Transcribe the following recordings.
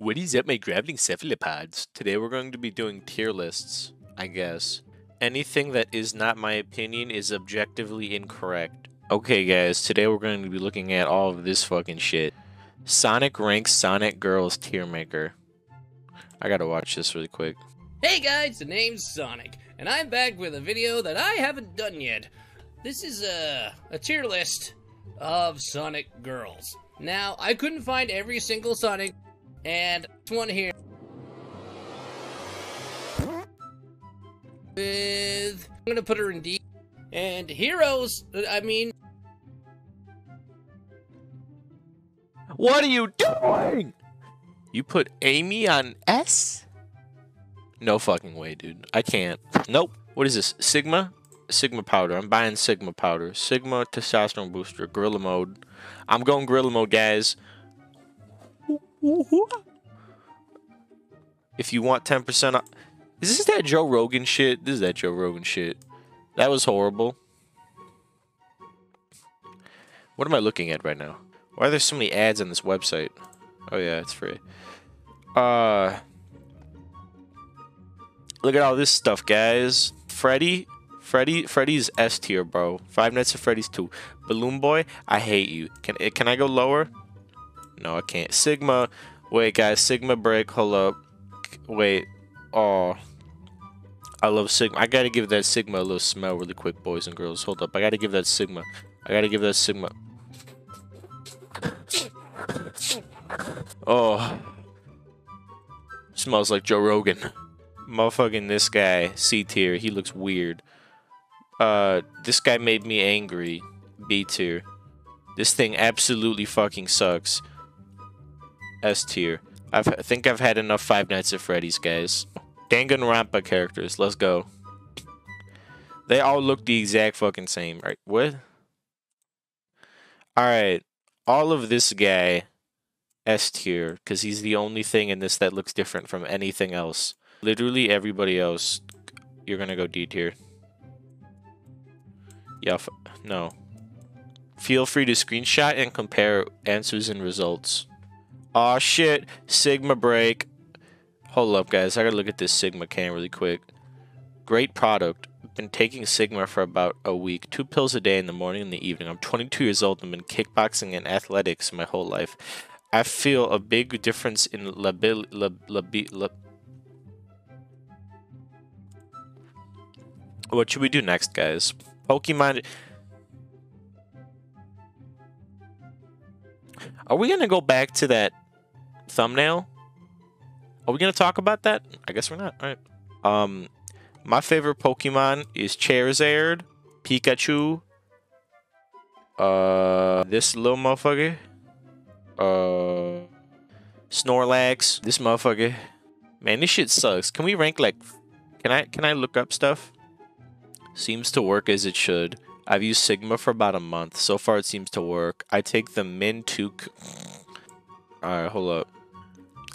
What is up, my grappling cephalopods? Today we're going to be doing tier lists, I guess. Anything that is not my opinion is objectively incorrect. Okay, guys, today we're going to be looking at all of this fucking shit. Sonic ranks Sonic Girls tier maker. I gotta watch this really quick. Hey guys, the name's Sonic, and I'm back with a video that I haven't done yet. This is a, a tier list of Sonic girls. Now, I couldn't find every single Sonic, and this one here with I'm gonna put her in D. And heroes, I mean, What are you doing? You put Amy on S? No fucking way, dude. I can't. Nope. What is this? Sigma? Sigma powder. I'm buying Sigma powder. Sigma testosterone booster. Gorilla mode. I'm going gorilla mode, guys. If you want 10% off. Is this that Joe Rogan shit? This is that Joe Rogan shit. That was horrible. What am I looking at right now? Why are there so many ads on this website? Oh yeah, it's free. Uh Look at all this stuff, guys. Freddy, Freddy, Freddy's S tier, bro. Five Nights at Freddy's 2. Balloon Boy, I hate you. Can eh, can I go lower? No, I can't. Sigma, wait, guys. Sigma break. Hold up. Wait. Oh, I love Sigma. I gotta give that Sigma a little smell really quick, boys and girls. Hold up. I gotta give that Sigma. I gotta give that Sigma. Oh. Smells like Joe Rogan. Motherfucking this guy, C tier, he looks weird. Uh, this guy made me angry. B tier. This thing absolutely fucking sucks. S tier. I think I've had enough Five Nights at Freddy's, guys. Danganronpa characters, let's go. They all look the exact fucking same, right? What? Alright. All of this guy S tier because he's the only thing in this that looks different from anything else. Literally everybody else, you're gonna go D tier. Yeah, no. Feel free to screenshot and compare answers and results. Aw shit, Sigma break. Hold up guys, I gotta look at this Sigma can really quick. Great product. Been taking Sigma for about a week. Two pills a day in the morning and the evening. I'm 22 years old and been kickboxing and athletics my whole life. I feel a big difference in labil lab, labi lab. What should we do next, guys? Pokemon. Are we gonna go back to that thumbnail? Are we gonna talk about that? I guess we're not. All right. Um, my favorite Pokemon is Charizard, Pikachu. Uh, this little motherfucker uh, Snorlax, this motherfucker. Man, this shit sucks. Can we rank like? Can I can I look up stuff? Seems to work as it should. I've used Sigma for about a month. So far, it seems to work. I take the Min Took. All right, hold up.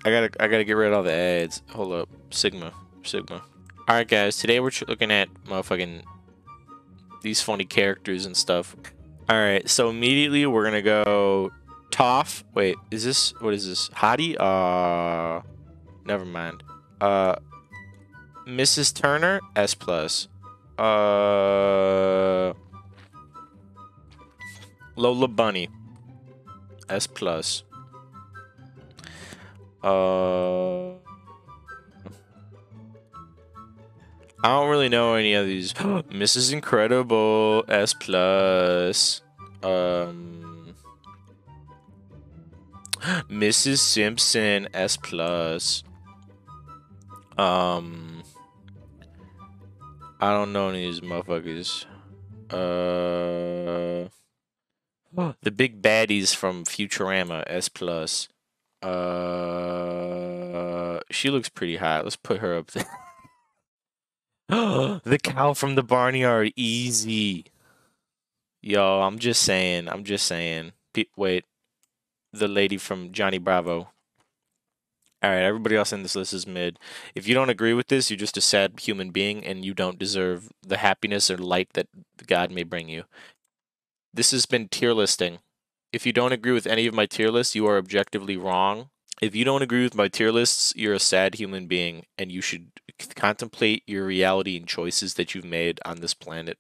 I gotta I gotta get rid of all the ads. Hold up, Sigma, Sigma. All right, guys. Today we're looking at motherfucking these funny characters and stuff. All right, so immediately we're gonna go Toph. Wait, is this what is this? Hottie? Uh, never mind. Uh, Mrs. Turner S plus. Uh, Lola Bunny S plus. Uh. I don't really know any of these. Mrs. Incredible S plus. Um. Mrs. Simpson S plus. Um, I don't know any of these motherfuckers. Uh, the big baddies from Futurama S plus. Uh, she looks pretty hot. Let's put her up there. the cow from the barnyard, easy. Yo, I'm just saying. I'm just saying. P wait, the lady from Johnny Bravo. All right, everybody else in this list is mid. If you don't agree with this, you're just a sad human being and you don't deserve the happiness or light that God may bring you. This has been tier listing. If you don't agree with any of my tier lists, you are objectively wrong. If you don't agree with my tier lists, you're a sad human being and you should contemplate your reality and choices that you've made on this planet.